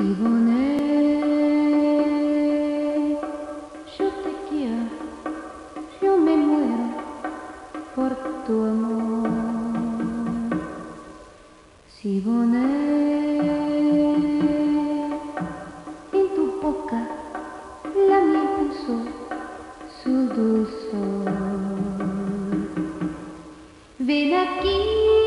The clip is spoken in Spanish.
Sivonne, yo te quiero, yo me muero por tu amor. Sivonne, en tu boca la mi puso su dulzor. Ven aquí.